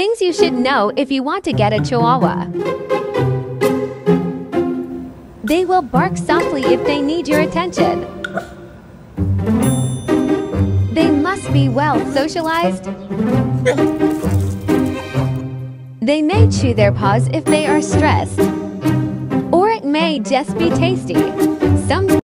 Things you should know if you want to get a Chihuahua. They will bark softly if they need your attention. They must be well socialized. They may chew their paws if they are stressed. Or it may just be tasty. Some